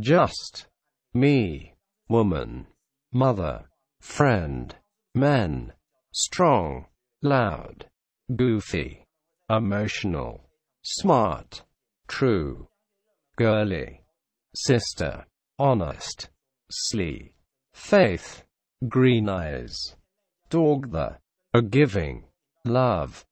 just, me, woman, mother, friend, men, strong, loud, goofy, emotional, smart, true, girly, sister, honest, slee, faith, green eyes, dog the, a giving, love,